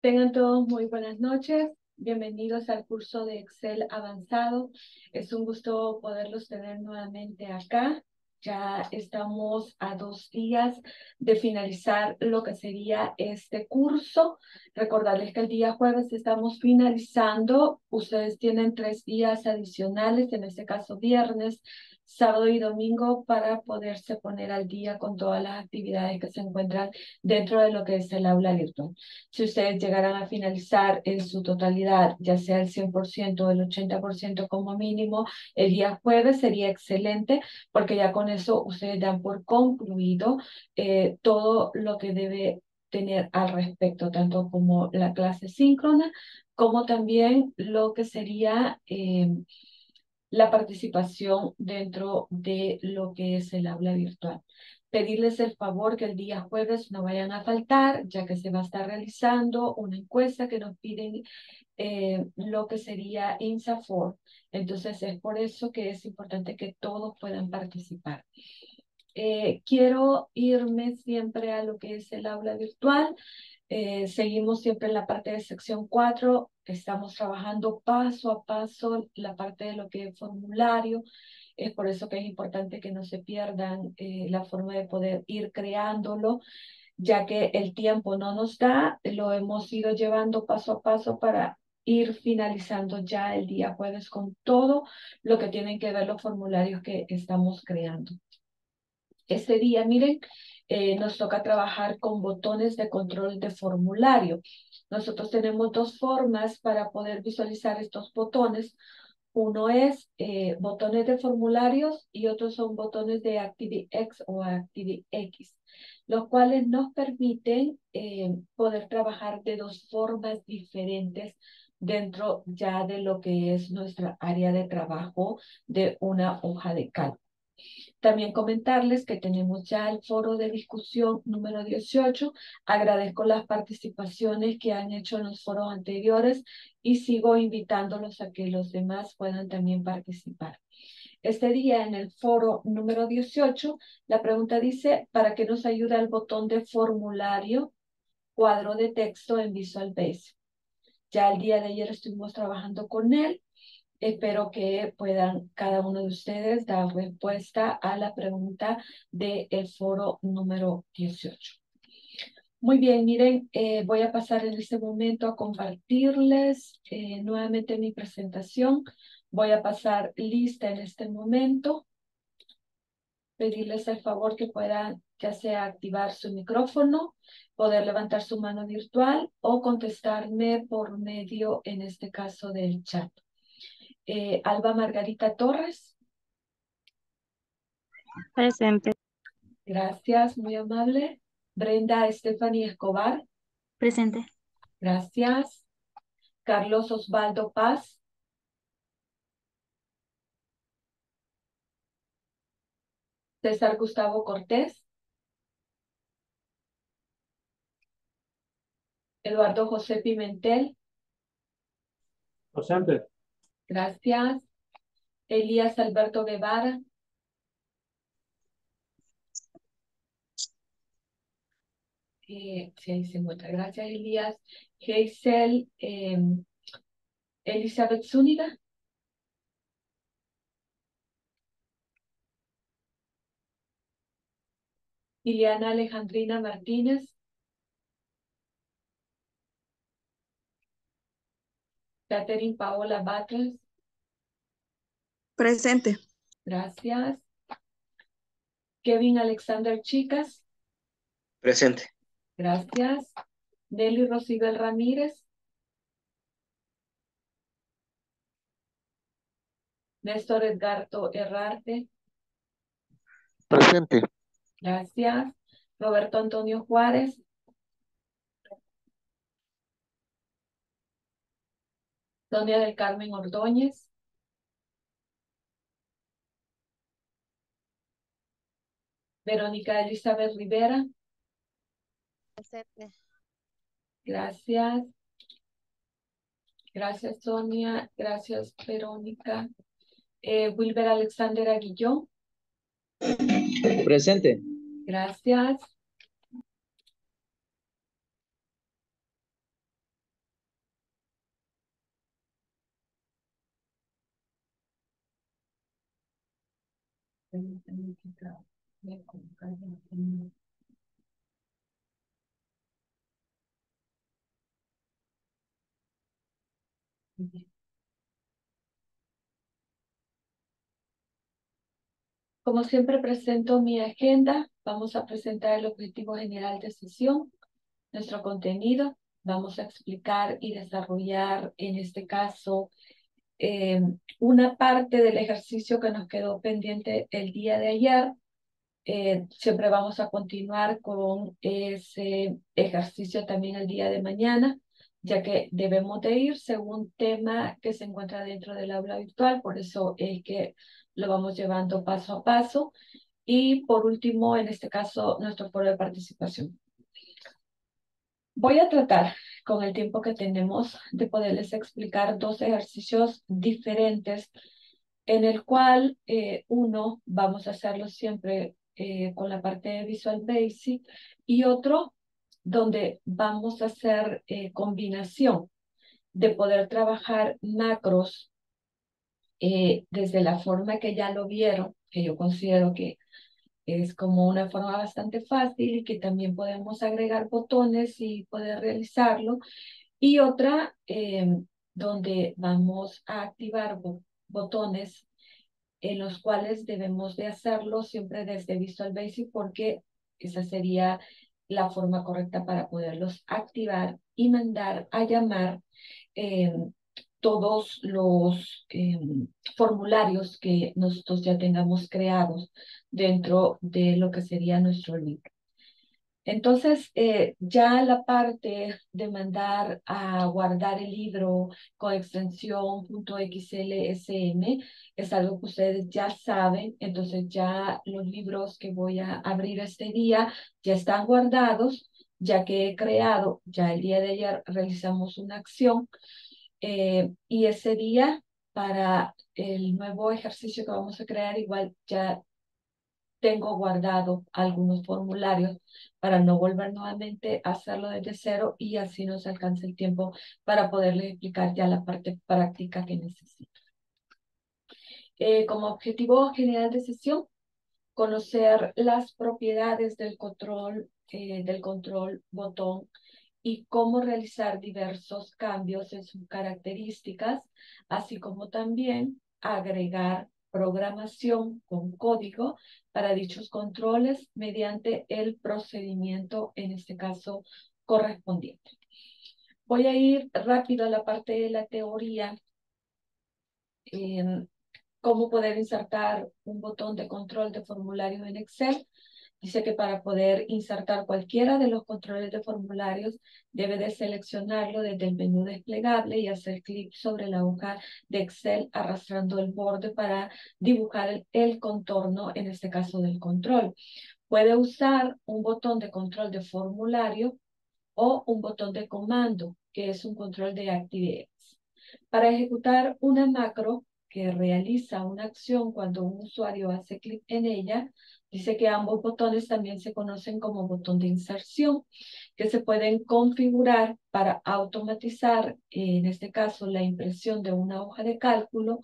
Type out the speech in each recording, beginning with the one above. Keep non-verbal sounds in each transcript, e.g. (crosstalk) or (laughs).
Tengan todos muy buenas noches. Bienvenidos al curso de Excel avanzado. Es un gusto poderlos tener nuevamente acá. Ya estamos a dos días de finalizar lo que sería este curso. Recordarles que el día jueves estamos finalizando. Ustedes tienen tres días adicionales, en este caso viernes, sábado y domingo para poderse poner al día con todas las actividades que se encuentran dentro de lo que es el aula virtual. Si ustedes llegaran a finalizar en su totalidad, ya sea el 100% o el 80% como mínimo, el día jueves sería excelente porque ya con eso ustedes dan por concluido eh, todo lo que debe tener al respecto, tanto como la clase síncrona, como también lo que sería... Eh, la participación dentro de lo que es el aula virtual. Pedirles el favor que el día jueves no vayan a faltar, ya que se va a estar realizando una encuesta que nos piden eh, lo que sería INSAFOR. Entonces es por eso que es importante que todos puedan participar. Eh, quiero irme siempre a lo que es el aula virtual. Eh, seguimos siempre en la parte de sección 4, estamos trabajando paso a paso la parte de lo que es formulario, es por eso que es importante que no se pierdan eh, la forma de poder ir creándolo, ya que el tiempo no nos da, lo hemos ido llevando paso a paso para ir finalizando ya el día jueves con todo lo que tienen que ver los formularios que estamos creando. Ese día, miren, eh, nos toca trabajar con botones de control de formulario. Nosotros tenemos dos formas para poder visualizar estos botones. Uno es eh, botones de formularios y otros son botones de ActiveX o ActiveX, los cuales nos permiten eh, poder trabajar de dos formas diferentes dentro ya de lo que es nuestra área de trabajo de una hoja de cálculo. También comentarles que tenemos ya el foro de discusión número 18. Agradezco las participaciones que han hecho en los foros anteriores y sigo invitándolos a que los demás puedan también participar. Este día en el foro número 18, la pregunta dice, ¿para qué nos ayuda el botón de formulario cuadro de texto en Visual Basic? Ya el día de ayer estuvimos trabajando con él Espero que puedan cada uno de ustedes dar respuesta a la pregunta del foro número 18. Muy bien, miren, eh, voy a pasar en este momento a compartirles eh, nuevamente mi presentación. Voy a pasar lista en este momento. Pedirles el favor que puedan ya sea activar su micrófono, poder levantar su mano virtual o contestarme por medio, en este caso, del chat. Eh, Alba Margarita Torres. Presente. Gracias, muy amable. Brenda Stephanie Escobar. Presente. Gracias. Carlos Osvaldo Paz. César Gustavo Cortés. Eduardo José Pimentel. Presente. Gracias. Elías Alberto Guevara. Eh, sí, muchas gracias, Elías. Geisel em, Elizabeth Zúñiga. Iliana Alejandrina Martínez. Catherine Paola Battles. Presente. Gracias. Kevin Alexander Chicas. Presente. Gracias. Nelly Rosibel Ramírez. Néstor Edgardo Herrarte. Presente. Gracias. Roberto Antonio Juárez. Sonia del Carmen Ordóñez. Verónica Elizabeth Rivera. Presente. Gracias. Gracias, Sonia. Gracias, Verónica. Eh, Wilber Alexander Aguillón. Presente. Gracias. Como siempre presento mi agenda, vamos a presentar el objetivo general de sesión, nuestro contenido, vamos a explicar y desarrollar en este caso eh, una parte del ejercicio que nos quedó pendiente el día de ayer. Eh, siempre vamos a continuar con ese ejercicio también el día de mañana, ya que debemos de ir según tema que se encuentra dentro del aula virtual, por eso es que lo vamos llevando paso a paso. Y por último, en este caso, nuestro foro de participación. Voy a tratar con el tiempo que tenemos de poderles explicar dos ejercicios diferentes en el cual eh, uno vamos a hacerlo siempre eh, con la parte de Visual Basic y otro donde vamos a hacer eh, combinación de poder trabajar macros desde la forma que ya lo vieron, que yo considero que es como una forma bastante fácil y que también podemos agregar botones y poder realizarlo. Y otra em, donde vamos a activar botones en los cuales debemos de hacerlo siempre desde Visual Basic porque esa sería la forma correcta para poderlos activar y mandar a llamar eh, todos los em, formularios que nosotros ya tengamos creados dentro de lo que sería nuestro libro. Entonces, eh, ya la parte de mandar a guardar el libro con extensión .xlsm es algo que ustedes ya saben. Entonces, ya los libros que voy a abrir este día ya están guardados, ya que he creado, ya el día de ayer realizamos una acción eh, y ese día, para el nuevo ejercicio que vamos a crear, igual ya tengo guardado algunos formularios para no volver nuevamente a hacerlo desde cero y así nos alcance el tiempo para poderle explicar ya la parte práctica que necesito. Eh, como objetivo general de sesión, conocer las propiedades del control, eh, del control botón y cómo realizar diversos cambios en sus características, así como también agregar programación con código para dichos controles mediante el procedimiento, en este caso, correspondiente. Voy a ir rápido a la parte de la teoría, cómo poder insertar un botón de control de formulario en Excel Dice que para poder insertar cualquiera de los controles de formularios debe de seleccionarlo desde el menú desplegable y hacer clic sobre la hoja de Excel arrastrando el borde para dibujar el, contorno, en este caso del control. Puede usar un botón de control de formulario o un botón de comando, que es un control de ActiveX. Para ejecutar una macro que realiza una acción cuando un usuario hace clic en ella, Dice que ambos botones también se conocen como botón de inserción, que se pueden configurar para automatizar, en este caso, la impresión de una hoja de cálculo,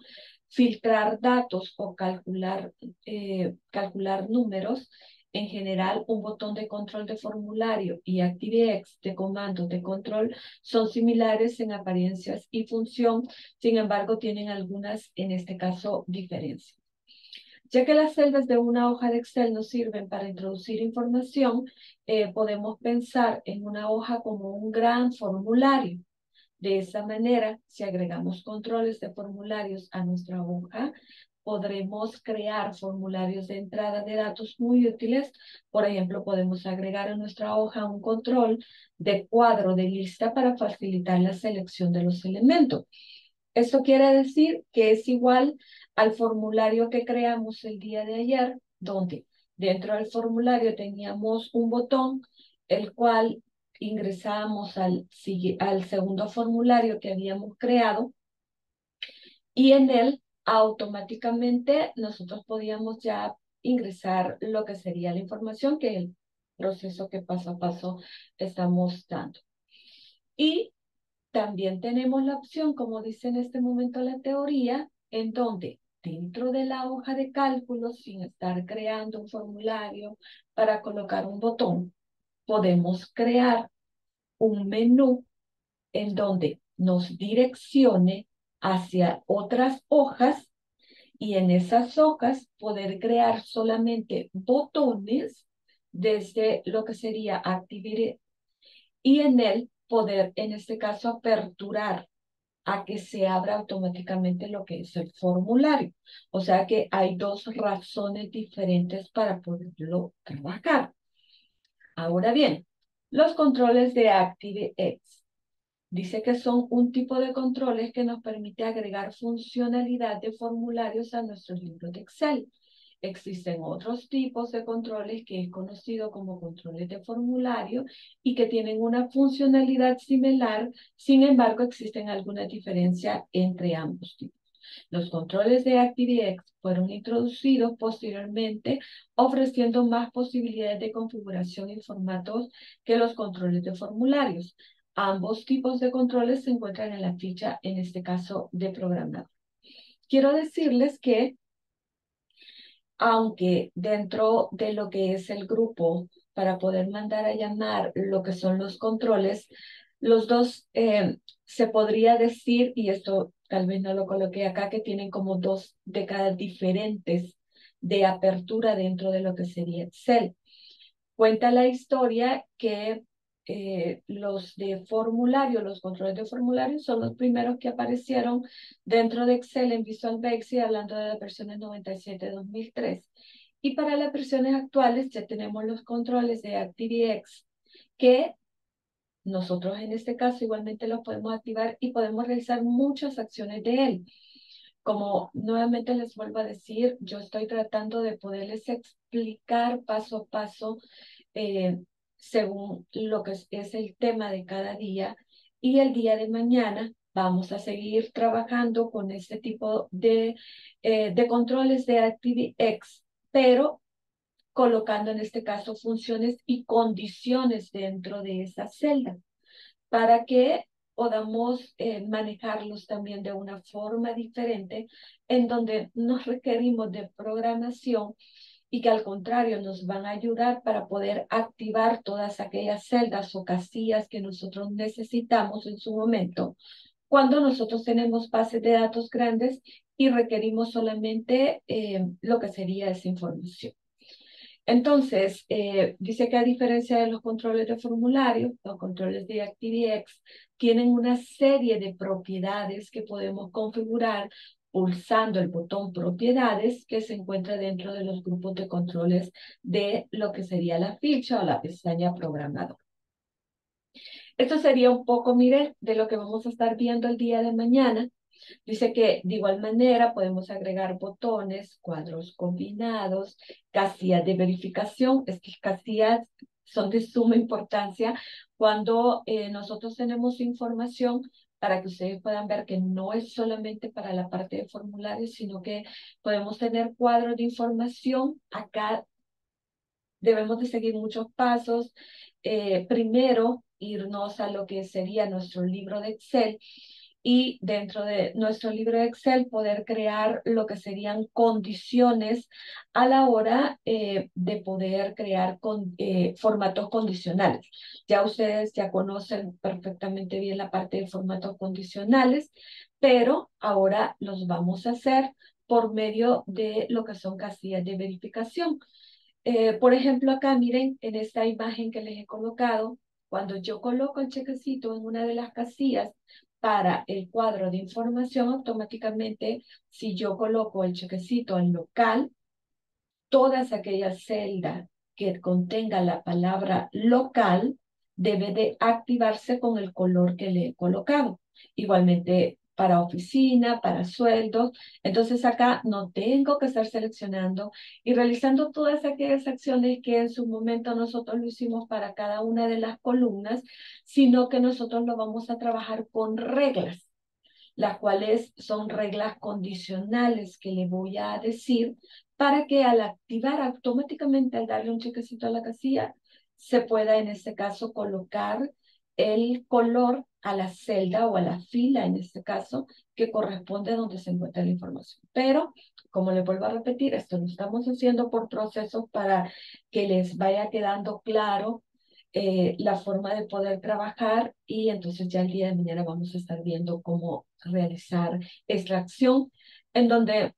filtrar datos o calcular, eh, calcular números. En general, un botón de control de formulario y ActiveX de comando de control son similares en apariencias y función, sin embargo, tienen algunas, en este caso, diferencias. Ya que las celdas de una hoja de Excel nos sirven para introducir información, eh, podemos pensar en una hoja como un gran formulario. De esa manera, si agregamos controles de formularios a nuestra hoja, podremos crear formularios de entrada de datos muy útiles. Por ejemplo, podemos agregar a nuestra hoja un control de cuadro de lista para facilitar la selección de los elementos. Esto quiere decir que es igual al formulario que creamos el día de ayer, donde dentro del formulario teníamos un botón, el cual ingresábamos al, al segundo formulario que habíamos creado y en él automáticamente nosotros podíamos ya ingresar lo que sería la información que el proceso que paso a paso estamos dando. Y también tenemos la opción, como dice en este momento la teoría, en donde dentro de la hoja de cálculo, sin estar creando un formulario para colocar un botón, podemos crear un menú en donde nos direccione hacia otras hojas y en esas hojas poder crear solamente botones desde lo que sería Activity y en él poder, en este caso, aperturar a que se abra automáticamente lo que es el formulario. O sea que hay dos razones diferentes para poderlo trabajar. Ahora bien, los controles de ActiveX Dice que son un tipo de controles que nos permite agregar funcionalidad de formularios a nuestros libros de Excel. Existen otros tipos de controles que es conocido como controles de formulario y que tienen una funcionalidad similar, sin embargo existen algunas diferencias entre ambos tipos. Los controles de ActiveX fueron introducidos posteriormente, ofreciendo más posibilidades de configuración y formatos que los controles de formularios. Ambos tipos de controles se encuentran en la ficha, en este caso, de programador. Quiero decirles que, aunque dentro de lo que es el grupo, para poder mandar a llamar lo que son los controles, los dos eh, se podría decir, y esto tal vez no lo coloqué acá, que tienen como dos décadas diferentes de apertura dentro de lo que sería Excel. Cuenta la historia que eh, los de formulario, los controles de formulario son los primeros que aparecieron dentro de Excel en Visual Basic, hablando de las versiones 97-2003. Y para las versiones actuales ya tenemos los controles de ActiveX que nosotros en este caso igualmente los podemos activar y podemos realizar muchas acciones de él. Como nuevamente les vuelvo a decir, yo estoy tratando de poderles explicar paso a paso eh, según lo que es, el tema de cada día y el día de mañana vamos a seguir trabajando con este tipo de, eh, de controles de ActiveX, pero colocando en este caso funciones y condiciones dentro de esa celda para que podamos eh, manejarlos también de una forma diferente en donde nos requerimos de programación y que al contrario nos van a ayudar para poder activar todas aquellas celdas o casillas que nosotros necesitamos en su momento cuando nosotros tenemos bases de datos grandes y requerimos solamente eh, lo que sería esa información. Entonces, eh, dice que a diferencia de los controles de formulario, los controles de ActiveX tienen una serie de propiedades que podemos configurar pulsando el botón propiedades que se encuentra dentro de los grupos de controles de lo que sería la ficha o la pestaña programador. Esto sería un poco, mire, de lo que vamos a estar viendo el día de mañana. Dice que de igual manera podemos agregar botones, cuadros combinados, casillas de verificación. Es que casillas son de suma importancia cuando eh, nosotros tenemos información para que ustedes puedan ver que no es solamente para la parte de formularios, sino que podemos tener cuadros de información. Acá debemos de seguir muchos pasos. Eh, primero, irnos a lo que sería nuestro libro de Excel y dentro de nuestro libro de Excel poder crear lo que serían condiciones a la hora eh, de poder crear con, eh, formatos condicionales. Ya ustedes ya conocen perfectamente bien la parte de formatos condicionales, pero ahora los vamos a hacer por medio de lo que son casillas de verificación. Eh, por ejemplo, acá miren en esta imagen que les he colocado, cuando yo coloco el chequecito en una de las casillas, para el cuadro de información, automáticamente, si yo coloco el chequecito en local, todas aquellas celdas que contengan la palabra local debe de activarse con el color que le he colocado. Igualmente, para oficina, para sueldos. Entonces acá no tengo que estar seleccionando y realizando todas aquellas acciones que en su momento nosotros lo hicimos para cada una de las columnas, sino que nosotros lo vamos a trabajar con reglas, las cuales son reglas condicionales que le voy a decir para que al activar automáticamente, al darle un chequecito a la casilla, se pueda en este caso colocar el color a la celda o a la fila, en este caso, que corresponde a donde se encuentra la información. Pero, como le vuelvo a repetir, esto lo estamos haciendo por procesos para que les vaya quedando claro eh, la forma de poder trabajar y entonces ya el día de mañana vamos a estar viendo cómo realizar extracción en donde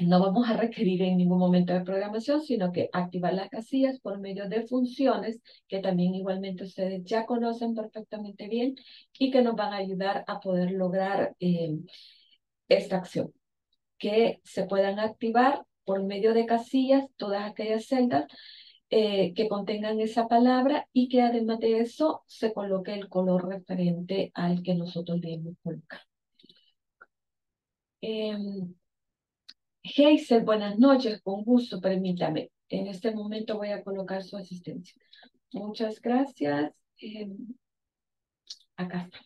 no vamos a requerir en ningún momento de programación, sino que activar las casillas por medio de funciones que también igualmente ustedes ya conocen perfectamente bien y que nos van a ayudar a poder lograr eh, esta acción. Que se puedan activar por medio de casillas todas aquellas celdas eh, que contengan esa palabra y que además de eso se coloque el color referente al que nosotros debemos colocar. Em, Geisel, buenas noches, con gusto, permítame. En este momento voy a colocar su asistencia. Muchas gracias. Em, acá está.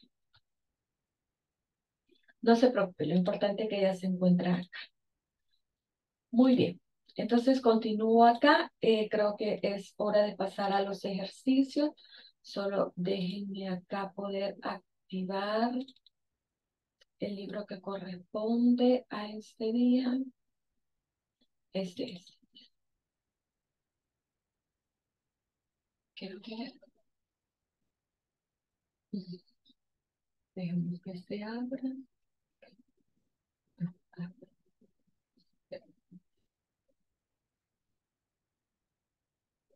No se preocupe, lo importante es que ella se encuentra acá. Muy bien. Entonces continúo acá. Eh, creo que es hora de pasar a los ejercicios. Solo déjenme acá poder activar el libro que corresponde a este día. Este es. Quiero ver. Dejemos que se abra.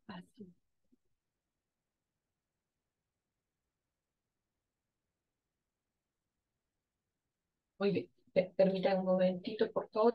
Así. Muy bien. Permítanme un momentito, por favor.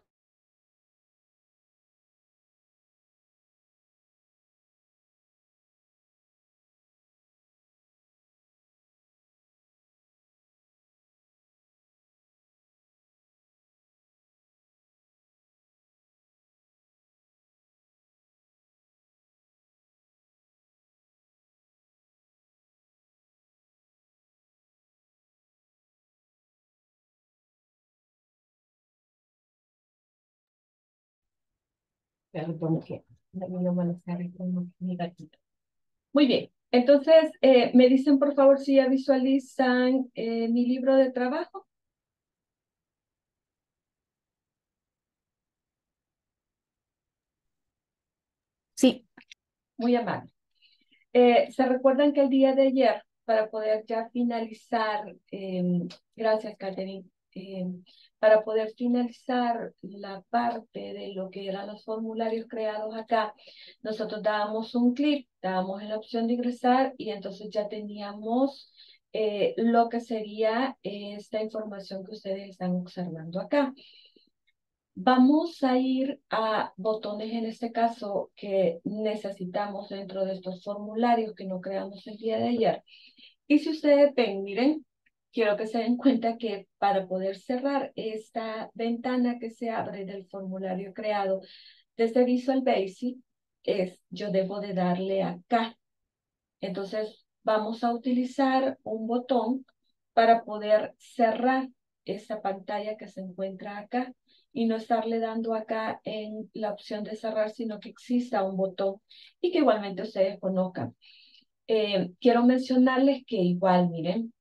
Muy bien, entonces eh, me dicen por favor si ya visualizan eh, mi libro de trabajo. Sí. Muy amable. Eh, ¿Se recuerdan que el día de ayer, para poder ya finalizar, em, gracias Catherine, em, para poder finalizar la parte de lo que eran los formularios creados acá, nosotros dábamos un clic, dábamos en la opción de ingresar y entonces ya teníamos eh, lo que sería esta información que ustedes están observando acá. Vamos a ir a botones en este caso que necesitamos dentro de estos formularios que no creamos el día de ayer. Y si ustedes ven, miren, quiero que se den cuenta que para poder cerrar esta ventana que se abre del formulario creado desde Visual Basic, es, yo debo de darle acá. Entonces, vamos a utilizar un botón para poder cerrar esta pantalla que se encuentra acá y no estarle dando acá en la opción de cerrar, sino que exista un botón y que igualmente ustedes conozcan. Eh, quiero mencionarles que igual, miren,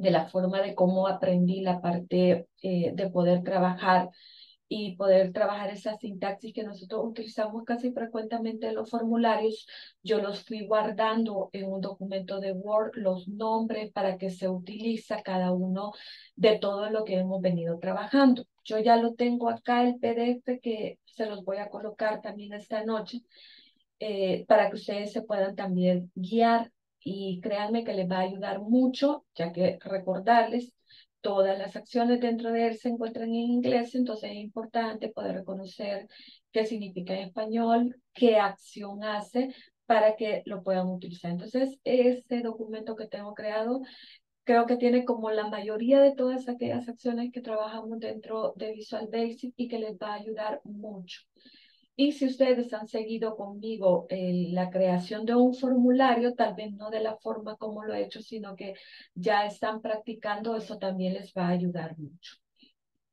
de la forma de cómo aprendí la parte eh, de poder trabajar y poder trabajar esa sintaxis que nosotros utilizamos casi frecuentemente en los formularios, yo los fui guardando en un documento de Word, los nombres para que se utiliza cada uno de todo lo que hemos venido trabajando. Yo ya lo tengo acá, el PDF, que se los voy a colocar también esta noche, eh, para que ustedes se puedan también guiar y créanme que les va a ayudar mucho, ya que recordarles, todas las acciones dentro de él se encuentran en inglés, entonces es importante poder reconocer qué significa en español, qué acción hace para que lo puedan utilizar. Entonces, ese documento que tengo creado creo que tiene como la mayoría de todas aquellas acciones que trabajamos dentro de Visual Basic y que les va a ayudar mucho. Y si ustedes han seguido conmigo eh, la creación de un formulario, tal vez no de la forma como lo he hecho, sino que ya están practicando, eso también les va a ayudar mucho.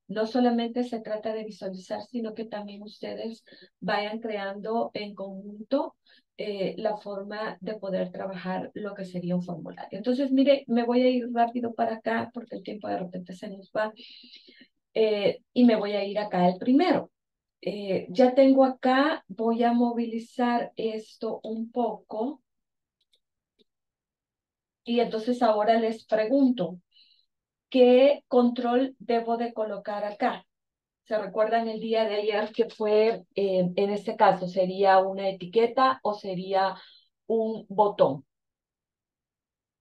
No solamente se trata de visualizar, sino que también ustedes vayan creando en conjunto eh, la forma de poder trabajar lo que sería un formulario. Entonces, mire, me voy a ir rápido para acá porque el tiempo de repente se nos va. Eh, y me voy a ir acá el primero. Eh, ya tengo acá, voy a movilizar esto un poco. Y entonces ahora les pregunto, ¿qué control debo de colocar acá? ¿Se recuerdan el día de ayer que fue, eh, en este caso, sería una etiqueta o sería un botón?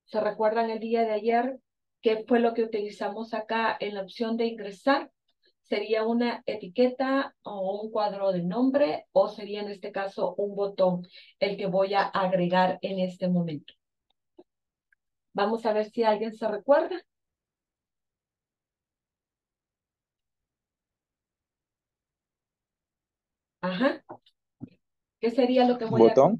¿Se recuerdan el día de ayer qué fue lo que utilizamos acá en la opción de ingresar? ¿Sería una etiqueta o un cuadro de nombre o sería en este caso un botón el que voy a agregar en este momento? Vamos a ver si alguien se recuerda. Ajá. ¿Qué sería lo que voy ¿Botón?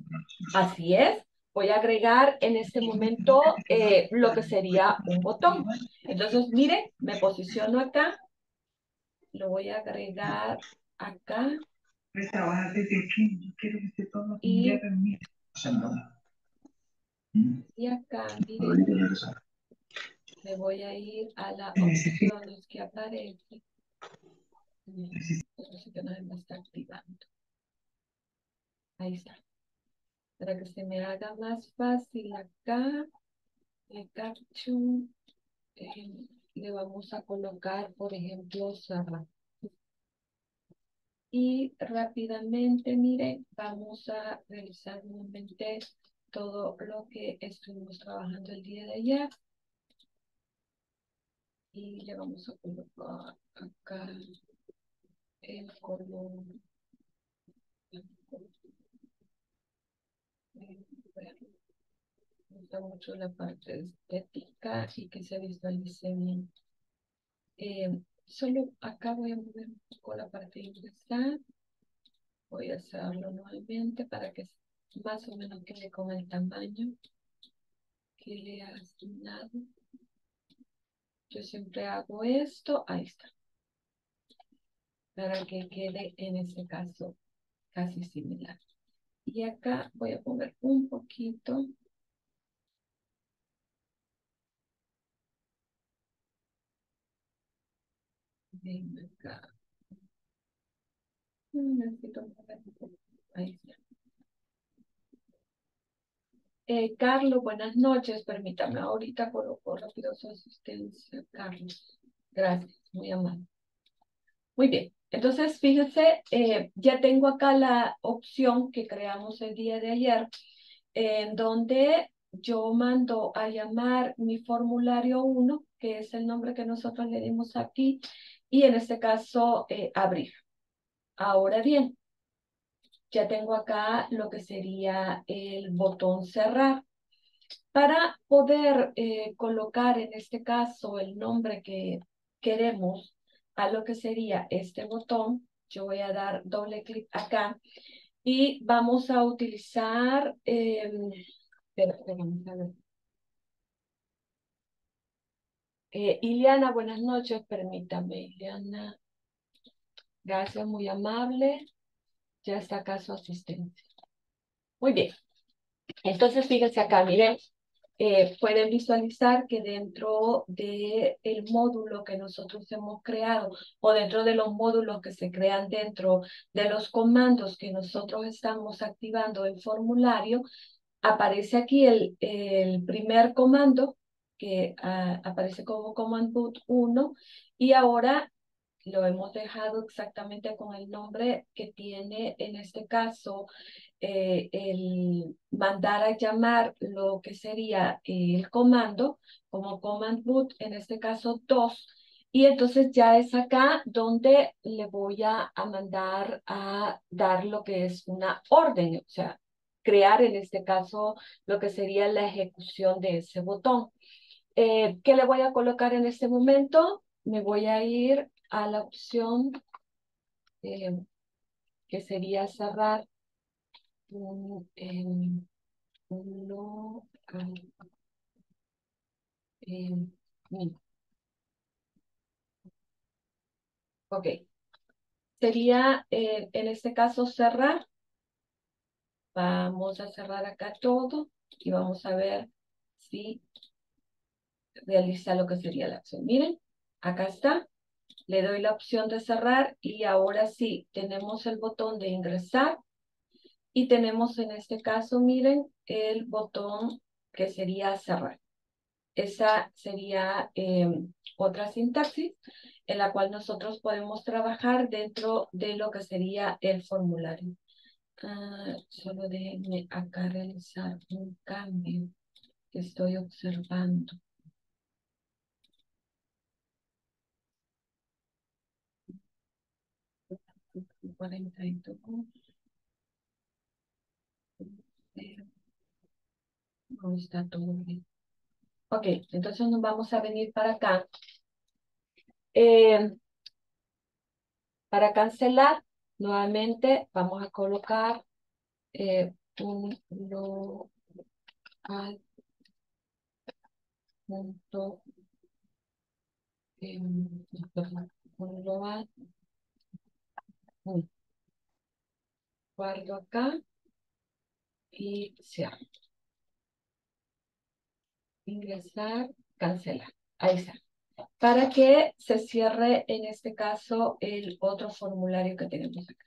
a... Así es. Voy a agregar en este momento eh, lo que sería un botón. Entonces, mire, me posiciono acá. Lo voy a agregar acá. trabajar desde aquí. Yo quiero que esté todo Y- y... Y acá, mire, me voy a ir a las opciones que aparece. Parece que no me está activando. Ahí está. Para que se me haga más fácil acá, el caption, eh, le vamos a colocar, por ejemplo, cerrar. Y rápidamente, miren, vamos a realizar nuevamente todo lo que estuvimos trabajando el día de ayer. Y le vamos a colocar acá el color. Bueno, Me gusta mucho la parte estética y que se visualice bien. Eh, solo acá voy a mover un poco la parte de ingresar. Voy a hacerlo nuevamente para que más o menos quede con el tamaño que le he asignado. Yo siempre hago esto, ahí está. Para que quede en este caso casi similar. Y acá voy a poner un poquito. Ahí. Eh, Carlos, buenas noches. Permítame, ahorita coloco rápido su asistencia. Carlos, gracias, muy amable. Muy bien, entonces fíjense, eh, ya tengo acá la opción que creamos el día de ayer, en donde yo mando a llamar mi formulario 1, que es el nombre que nosotros le dimos aquí, y en este caso eh, abrir. Ahora bien, ya tengo acá lo que sería el botón cerrar. Para poder eh, colocar en este caso el nombre que queremos a lo que sería este botón, yo voy a dar doble clic acá y vamos a utilizar, espera, espera, vamos a ver. Eh, buenas noches, permítame, Iliana. Gracias, muy amable. Ya está acá su asistencia. Muy bien. Entonces, fíjense acá, miren, eh, pueden visualizar que dentro del el módulo que nosotros hemos creado o dentro de los módulos que se crean dentro de los comandos que nosotros estamos activando en formulario, aparece aquí el, el primer comando que ah, aparece como command boot 1 y ahora lo hemos dejado exactamente con el nombre que tiene en este caso eh, el mandar a llamar lo que sería el comando como command boot, en este caso 2. Y entonces ya es acá donde le voy a, a mandar a dar lo que es una orden, o sea, crear en este caso lo que sería la ejecución de ese botón. Eh, ¿Qué le voy a colocar en este momento? Me voy a ir a la opción eh, que sería cerrar un. Ok. Sería, eh, en este caso, cerrar. Vamos a cerrar acá todo y vamos a ver si realiza lo que sería la acción. Miren, acá está. Le doy la opción de cerrar y ahora sí, tenemos el botón de ingresar y tenemos en este caso, miren, el botón que sería cerrar. Esa sería em, otra sintaxis en la cual nosotros podemos trabajar dentro de lo que sería el formulario. Ah, solo déjenme acá realizar un cambio que estoy observando. No está todo bien. Ok, entonces nos vamos a venir para acá. Eh, para cancelar, nuevamente vamos a colocar eh, un lo punto eh, un guardo acá y cierro ingresar cancelar ahí está para que se cierre en este caso el otro formulario que tenemos acá.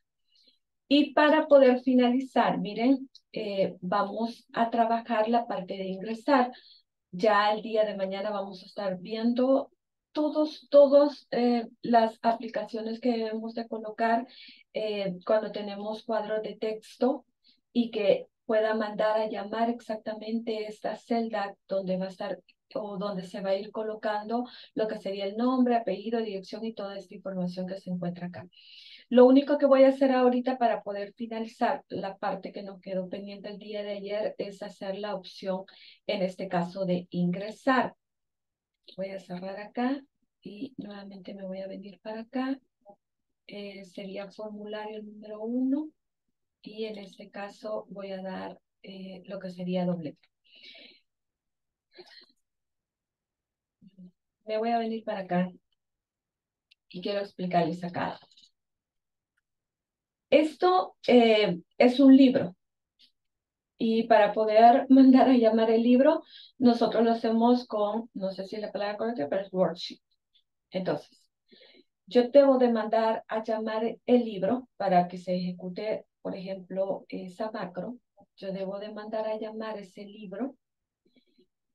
Y para poder finalizar, miren, eh, vamos a trabajar la parte de ingresar. Ya el día de mañana vamos a estar viendo todos, todas eh, las aplicaciones que debemos de colocar eh, cuando tenemos cuadros de texto y que pueda mandar a llamar exactamente esta celda donde va a estar o donde se va a ir colocando lo que sería el nombre, apellido, dirección y toda esta información que se encuentra acá. Lo único que voy a hacer ahorita para poder finalizar la parte que nos quedó pendiente el día de ayer es hacer la opción, en este caso, de ingresar. Voy a cerrar acá y nuevamente me voy a venir para acá. Eh, sería formulario número uno y en este caso voy a dar eh, lo que sería doble me voy a venir para acá y quiero explicarles acá. Esto eh, es un libro y para poder (laughs) mandar a llamar el libro, nosotros lo hacemos con, no sé si es la palabra correcta, pero es worksheet. Entonces, yo debo de mandar a llamar el libro para que se ejecute, por ejemplo, esa macro. Yo debo de mandar a llamar ese libro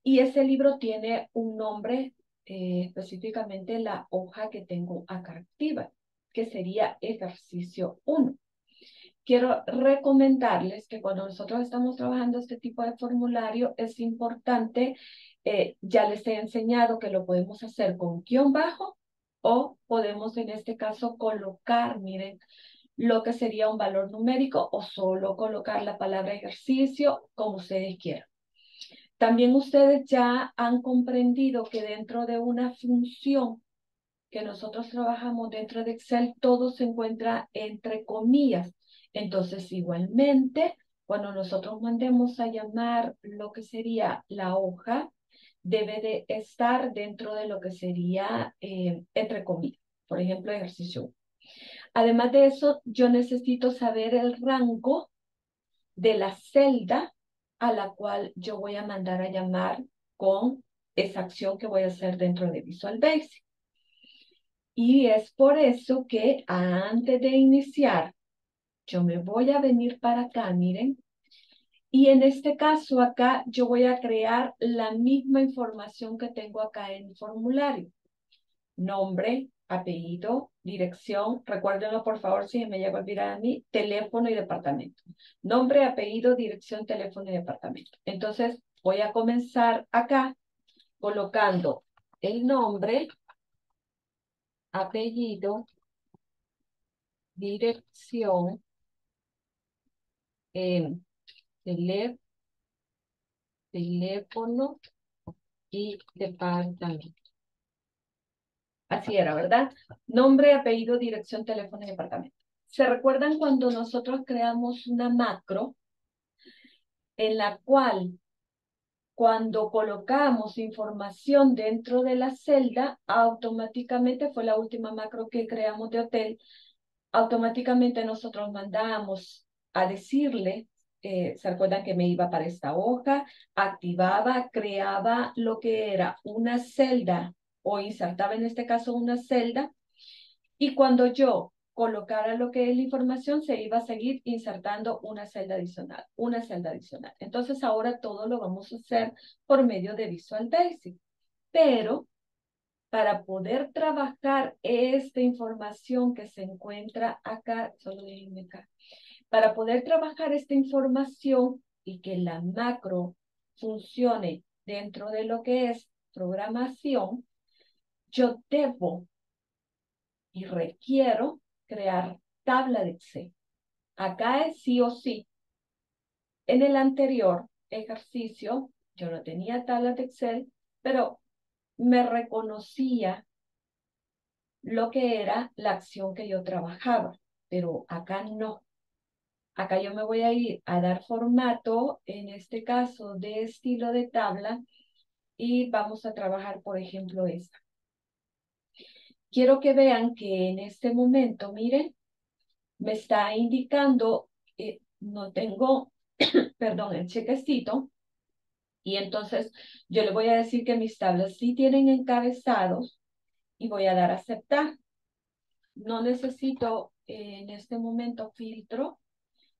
y ese libro tiene un nombre eh, específicamente la hoja que tengo acá activa, que sería ejercicio 1. Quiero recomendarles que cuando nosotros estamos trabajando este tipo de formulario es importante, eh, ya les he enseñado que lo podemos hacer con guion bajo o podemos en este caso colocar, miren, lo que sería un valor numérico o solo colocar la palabra ejercicio como ustedes quieran. También ustedes ya han comprendido que dentro de una función que nosotros trabajamos dentro de Excel, todo se encuentra entre comillas. Entonces, igualmente, cuando nosotros mandemos a llamar lo que sería la hoja, debe de estar dentro de lo que sería eh, entre comillas. Por ejemplo, ejercicio. Además de eso, yo necesito saber el rango de la celda a la cual yo voy a mandar a llamar con esa acción que voy a hacer dentro de Visual Basic. Y es por eso que antes de iniciar, yo me voy a venir para acá, miren. Y en este caso acá, yo voy a crear la misma información que tengo acá en el formulario. Nombre, apellido, dirección, recuérdenlo por favor si me llega a olvidar a mí, teléfono y departamento. Nombre, apellido, dirección, teléfono y departamento. Entonces voy a comenzar acá colocando el nombre, apellido, dirección, teléfono y departamento. Así era, ¿verdad? Nombre, apellido, dirección, teléfono y departamento. ¿Se recuerdan cuando nosotros creamos una macro en la cual cuando colocamos información dentro de la celda, automáticamente fue la última macro que creamos de hotel, automáticamente nosotros mandamos a decirle eh, se acuerdan que me iba para esta hoja, activaba, creaba lo que era una celda o insertaba en este caso una celda y cuando yo colocara lo que es la información, se iba a seguir insertando una celda adicional, una celda adicional. Entonces ahora todo lo vamos a hacer por medio de Visual Basic. Pero para poder trabajar esta información que se encuentra acá, solo déjenme acá, para poder trabajar esta información y que la macro funcione dentro de lo que es programación, yo debo y requiero crear tabla de Excel. Acá es sí o sí. En el anterior ejercicio, yo no tenía tabla de Excel, pero me reconocía lo que era la acción que yo trabajaba, pero acá no. Acá yo me voy a ir a dar formato, en este caso de estilo de tabla, y vamos a trabajar, por ejemplo, esta. Quiero que vean que en este momento, miren, me está indicando, que no tengo, (coughs) perdón, el chequecito, y entonces yo le voy a decir que mis tablas sí tienen encabezados y voy a dar aceptar. No necesito en este momento filtro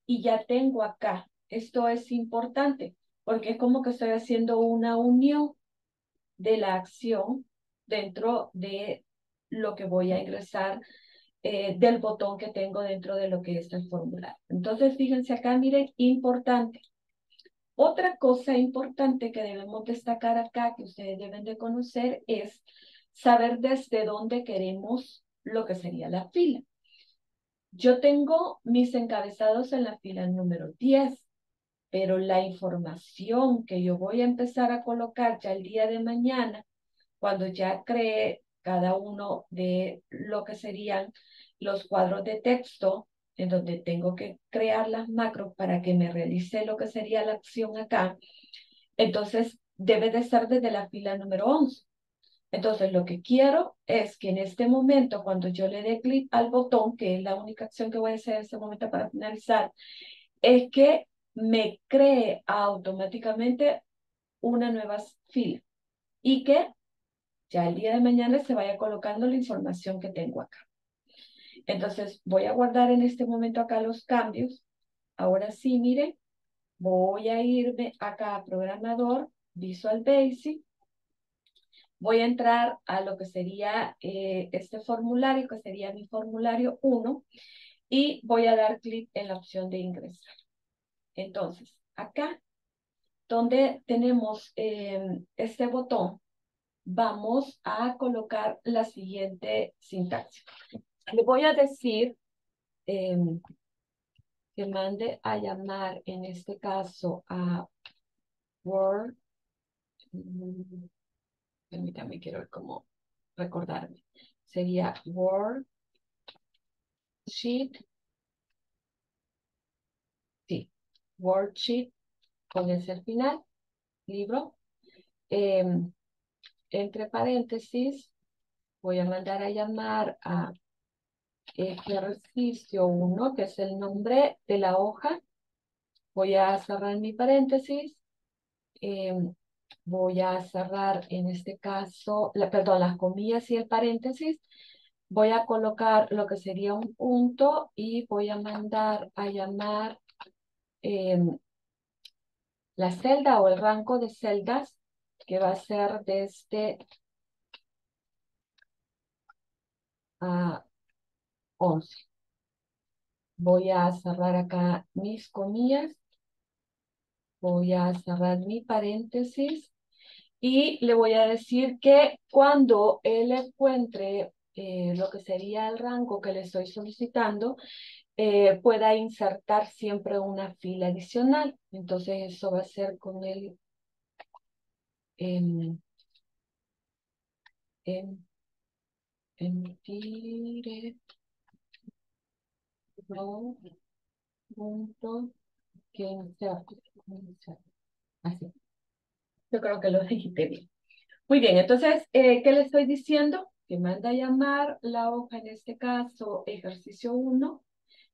y ya tengo acá. Esto es importante porque es como que estoy haciendo una unión de la acción dentro de lo que voy a ingresar eh, del botón que tengo dentro de lo que es el formulario. Entonces, fíjense acá, miren, importante. Otra cosa importante que debemos destacar acá, que ustedes deben de conocer, es saber desde dónde queremos lo que sería la fila. Yo tengo mis encabezados en la fila número 10, pero la información que yo voy a empezar a colocar ya el día de mañana, cuando ya cree cada uno de lo que serían los cuadros de texto, en donde tengo que crear las macros para que me realice lo que sería la acción acá, entonces debe de ser desde la fila número 11. Entonces, lo que quiero es que en este momento, cuando yo le dé clic al botón, que es la única acción que voy a hacer en este momento para finalizar, es que me cree automáticamente una nueva fila y que ya el día de mañana se vaya colocando la información que tengo acá. Entonces, voy a guardar en este momento acá los cambios. Ahora sí, miren, voy a irme acá a programador, Visual Basic, voy a entrar a lo que sería eh, este formulario, que sería mi formulario 1, y voy a dar clic en la opción de ingresar. Entonces, acá, donde tenemos eh, este botón, vamos a colocar la siguiente sintaxis. Le voy a decir eh, que mande a llamar, en este caso, a Word, Permítame, quiero cómo recordarme. Sería Word, Sheet. Sí, Worksheet con ese final, libro. Em, entre paréntesis, voy a mandar a llamar a ejercicio 1, que es el nombre de la hoja. Voy a cerrar mi paréntesis. Eh, voy a cerrar en este caso, la, perdón, las comillas y el paréntesis. Voy a colocar lo que sería un punto y voy a mandar a llamar em, la celda o el rango de celdas que va a ser desde a 11. Voy a cerrar acá mis comillas Voy a cerrar mi paréntesis y le voy a decir que cuando él encuentre eh, lo que sería el rango que le estoy solicitando, eh, pueda insertar siempre una fila adicional. Entonces eso va a ser con el en, en, en punto que Así. Yo creo que lo dijiste bien. Muy bien, entonces, eh, ¿qué le estoy diciendo? Que manda a llamar la hoja, en este caso, ejercicio 1,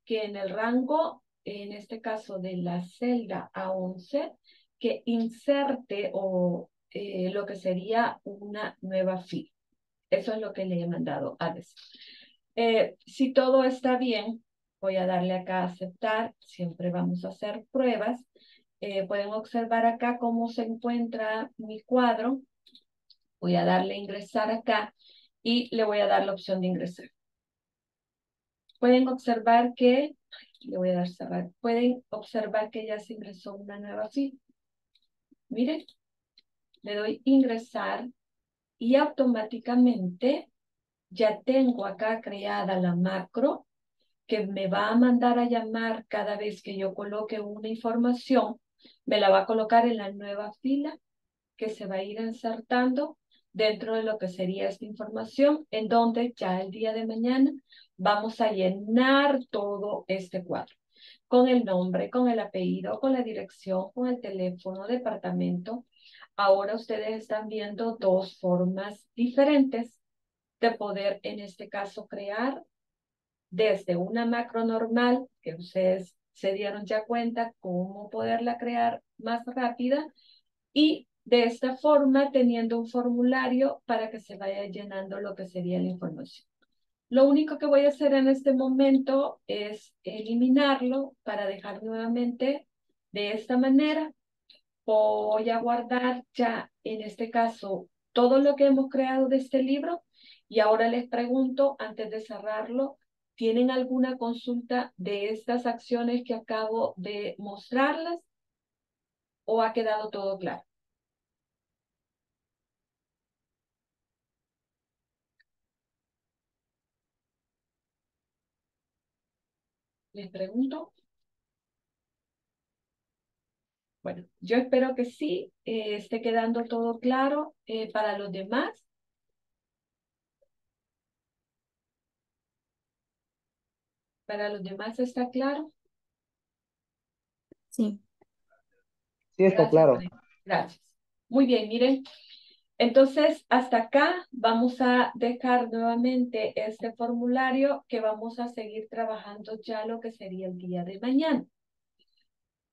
que en el rango en este caso de la celda A11, que inserte o eh, lo que sería una nueva fila. Eso es lo que le he mandado a decir. Eh, si todo está bien, voy a darle acá a aceptar. Siempre vamos a hacer pruebas. Eh, pueden observar acá cómo se encuentra mi cuadro. Voy a darle ingresar acá y le voy a dar la opción de ingresar. Pueden observar que, le voy a dar cerrar, pueden observar que ya se ingresó una nueva fila. Miren, le doy ingresar y automáticamente ya tengo acá creada la macro que me va a mandar a llamar cada vez que yo coloque una información, me la va a colocar en la nueva fila que se va a ir insertando dentro de lo que sería esta información, en donde ya el día de mañana vamos a llenar todo este cuadro con el nombre, con el apellido, con la dirección, con el teléfono, departamento. Ahora ustedes están viendo dos formas diferentes de poder, en este caso, crear desde una macro normal, que ustedes se dieron ya cuenta cómo poderla crear más rápida, y de esta forma teniendo un formulario para que se vaya llenando lo que sería la información. Lo único que voy a hacer en este momento es eliminarlo para dejar nuevamente de esta manera. Voy a guardar ya en este caso todo lo que hemos creado de este libro y ahora les pregunto antes de cerrarlo, ¿tienen alguna consulta de estas acciones que acabo de mostrarles o ha quedado todo claro? Les pregunto. Bueno, yo espero que sí eh, esté quedando todo claro eh, para los demás. ¿Para los demás está claro? Sí. Sí, está claro. Gracias. Muy bien, miren. Entonces, hasta acá vamos a dejar nuevamente este formulario que vamos a seguir trabajando ya lo que sería el día de mañana.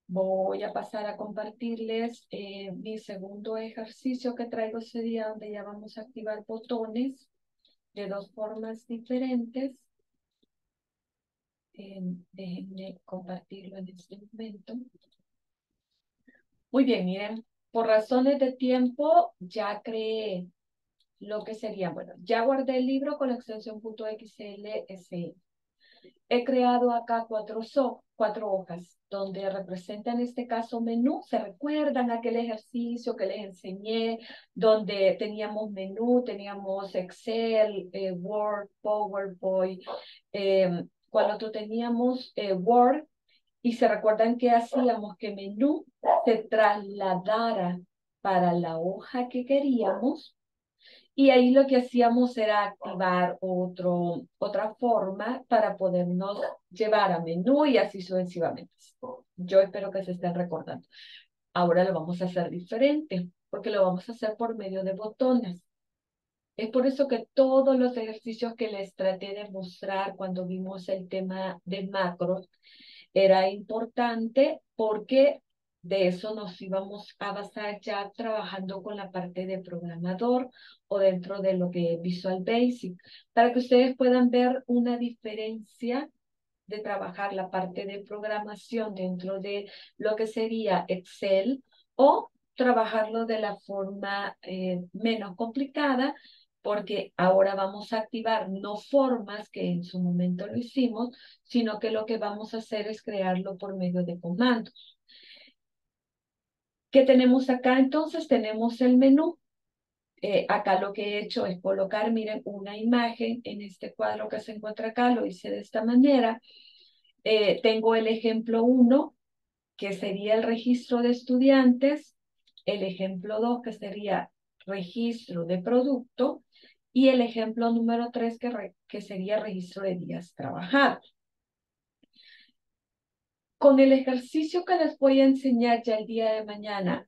Voy a pasar a compartirles eh, mi segundo ejercicio que traigo ese día donde ya vamos a activar botones de dos formas diferentes. Eh, déjenme compartirlo en este momento. Muy bien, miren, por razones de tiempo, ya creé lo que sería, bueno, ya guardé el libro con la extensión .xls. He creado acá cuatro, so, cuatro hojas donde representa en este caso menú. ¿Se recuerdan aquel ejercicio que les enseñé donde teníamos menú, teníamos Excel, eh, Word, PowerPoint, eh, cuando teníamos eh, Word, y se recuerdan que hacíamos que menú se trasladara para la hoja que queríamos y ahí lo que hacíamos era activar otro, otra forma para podernos llevar a menú y así sucesivamente. Yo espero que se estén recordando. Ahora lo vamos a hacer diferente porque lo vamos a hacer por medio de botones. Es por eso que todos los ejercicios que les traté de mostrar cuando vimos el tema de macros era importante porque de eso nos íbamos a basar ya trabajando con la parte de programador o dentro de lo que es Visual Basic, para que ustedes puedan ver una diferencia de trabajar la parte de programación dentro de lo que sería Excel o trabajarlo de la forma eh, menos complicada porque ahora vamos a activar no formas que en su momento lo hicimos, sino que lo que vamos a hacer es crearlo por medio de comandos. ¿Qué tenemos acá? Entonces tenemos el menú. Eh, acá lo que he hecho es colocar, miren, una imagen en este cuadro que se encuentra acá, lo hice de esta manera. Eh, tengo el ejemplo 1, que sería el registro de estudiantes, el ejemplo 2, que sería registro de producto, y el ejemplo número tres, que, que sería registro de días trabajados. Con el ejercicio que les voy a enseñar ya el día de mañana,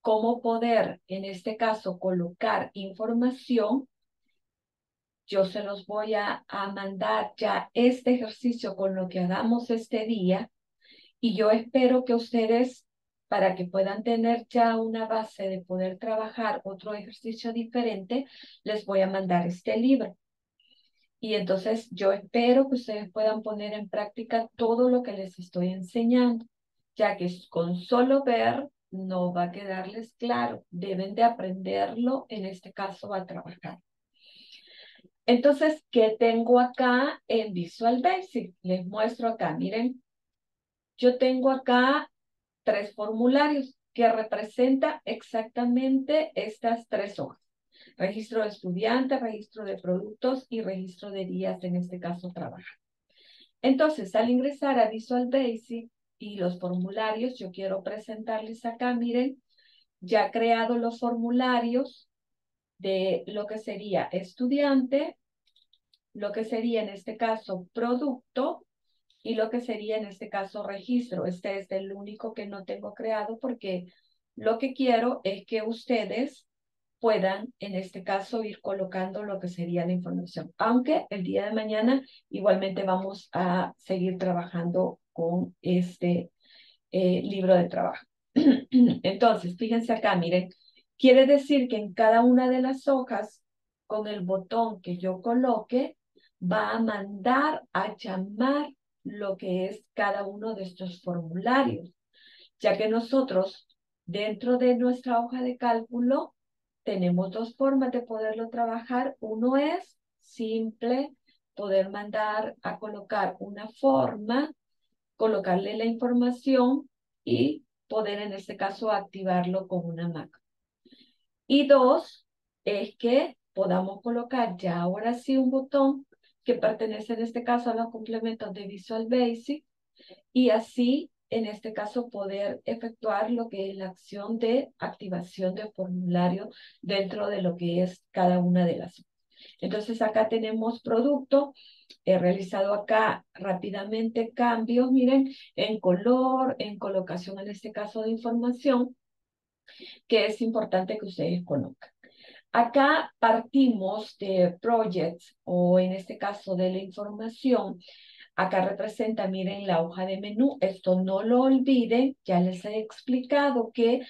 cómo poder, en este caso, colocar información, yo se los voy a, a mandar ya este ejercicio con lo que hagamos este día Y yo espero que ustedes, para que puedan tener ya una base de poder trabajar otro ejercicio diferente, les voy a mandar este libro. Y entonces yo espero que ustedes puedan poner en práctica todo lo que les estoy enseñando, ya que con solo ver no va a quedarles claro. Deben de aprenderlo, en este caso, a trabajar. Entonces, ¿qué tengo acá en Visual Basic? Les muestro acá, miren. Yo tengo acá tres formularios que representan exactamente estas tres hojas. Registro de estudiantes, registro de productos y registro de días, en este caso, trabajo. Entonces, al ingresar a Visual Basic y los formularios, yo quiero presentarles acá, miren, ya he creado los formularios de lo que sería estudiante, lo que sería en este caso producto y lo que sería en este caso registro. Este es el único que no tengo creado porque lo que quiero es que ustedes puedan, en este caso, ir colocando lo que sería la información. Aunque el día de mañana igualmente vamos a seguir trabajando con este eh, libro de trabajo. (clears throat) Entonces, fíjense acá, miren, quiere decir que en cada una de las hojas, con el botón que yo coloque, va a mandar a llamar lo que es cada uno de estos formularios, ya que nosotros dentro de nuestra hoja de cálculo tenemos dos formas de poderlo trabajar. Uno es simple, poder mandar a colocar una forma, colocarle la información y poder en este caso activarlo con una macro. Y dos, es que podamos colocar ya ahora sí un botón que pertenece en este caso a los complementos de Visual Basic y así en este caso poder efectuar lo que es la acción de activación de formulario dentro de lo que es cada una de las. Entonces acá tenemos producto, he realizado acá rápidamente cambios, miren, en color, en colocación en este caso de información, que es importante que ustedes conozcan. Acá partimos de projects o en este caso de la información Acá representa, miren, la hoja de menú. Esto no lo olviden. Ya les he explicado que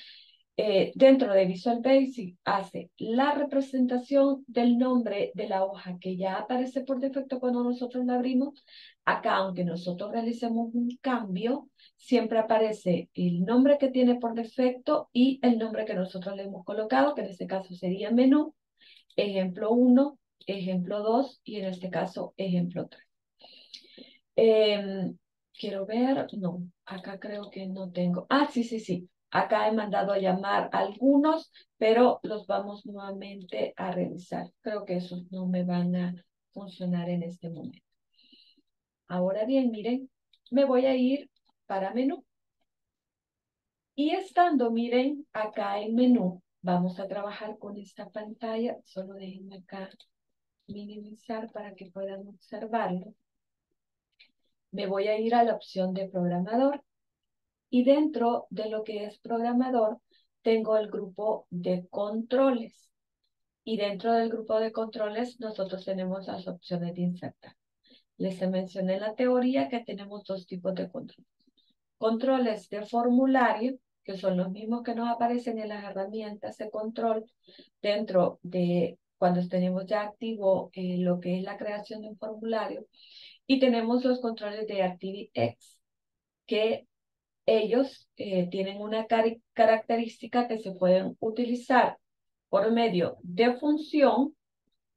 eh, dentro de Visual Basic hace la representación del nombre de la hoja que ya aparece por defecto cuando nosotros la abrimos. Acá, aunque nosotros realicemos un cambio, siempre aparece el nombre que tiene por defecto y el nombre que nosotros le hemos colocado, que en este caso sería menú, ejemplo 1, ejemplo 2 y en este caso ejemplo 3. Em, quiero ver, no, acá creo que no tengo. Ah, sí, sí, sí. Acá he mandado a llamar algunos, pero los vamos nuevamente a revisar. Creo que esos no me van a funcionar en este momento. Ahora bien, miren, me voy a ir para menú. Y estando, miren, acá en menú, vamos a trabajar con esta pantalla. Solo déjenme acá minimizar para que puedan observarlo me voy a ir a la opción de programador y dentro de lo que es programador tengo el grupo de controles y dentro del grupo de controles nosotros tenemos las opciones de insertar. Les mencioné en la teoría que tenemos dos tipos de controles. Controles de formulario, que son los mismos que nos aparecen en las herramientas de control dentro de cuando tenemos ya activo eh, lo que es la creación de un formulario y tenemos los controles de ActiveX, que ellos eh, tienen una característica que se pueden utilizar por medio de función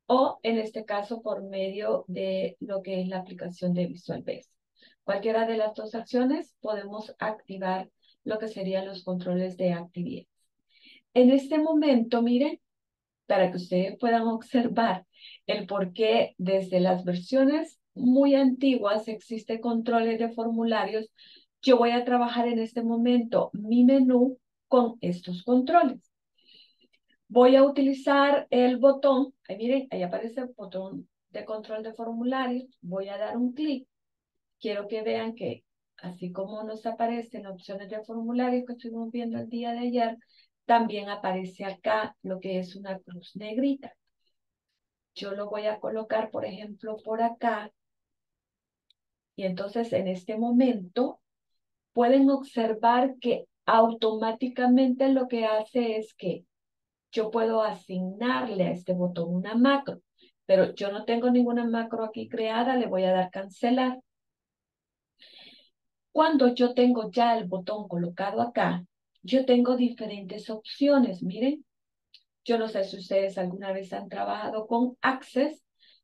o en este caso por medio de lo que es la aplicación de Visual Basic. Cualquiera de las dos acciones podemos activar lo que serían los controles de ActiveX. En este momento, miren, para que ustedes puedan observar el por qué desde las versiones muy antiguas existen controles de formularios, yo voy a trabajar en este momento mi menú con estos controles. Voy a utilizar el botón, ahí miren, ahí aparece el botón de control de formularios, voy a dar un clic. Quiero que vean que así como nos aparecen opciones de formulario que estuvimos viendo el día de ayer, también aparece acá lo que es una cruz negrita. Yo lo voy a colocar, por ejemplo, por acá y entonces en este momento pueden observar que automáticamente lo que hace es que yo puedo asignarle a este botón una macro, pero yo no tengo ninguna macro aquí creada, le voy a dar cancelar. Cuando yo tengo ya el botón colocado acá, yo tengo diferentes opciones. Miren, yo no sé si ustedes alguna vez han trabajado con Access,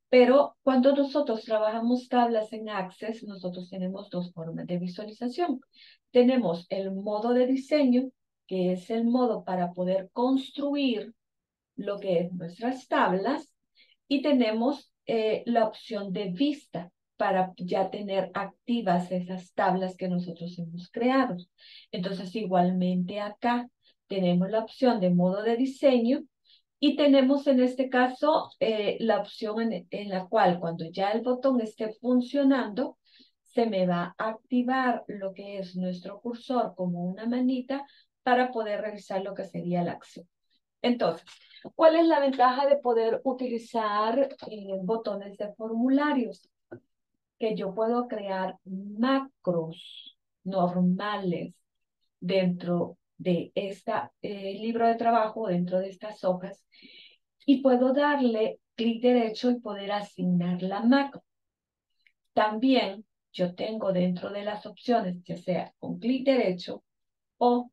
pero cuando nosotros trabajamos tablas en Access, nosotros tenemos dos formas de visualización. Tenemos el modo de diseño, que es el modo para poder construir lo que es nuestras tablas, y tenemos eh, la opción de vista para ya tener activas esas tablas que nosotros hemos creado. Entonces, igualmente acá tenemos la opción de modo de diseño y tenemos en este caso eh, la opción en, la cual cuando ya el botón esté funcionando, se me va a activar lo que es nuestro cursor como una manita para poder realizar lo que sería la acción. Entonces, ¿cuál es la ventaja de poder utilizar eh, botones de formularios? Que yo puedo crear macros normales dentro de este libro de trabajo, dentro de estas hojas, y puedo darle clic derecho y poder asignar la macro. También yo tengo dentro de las opciones, ya sea con clic derecho o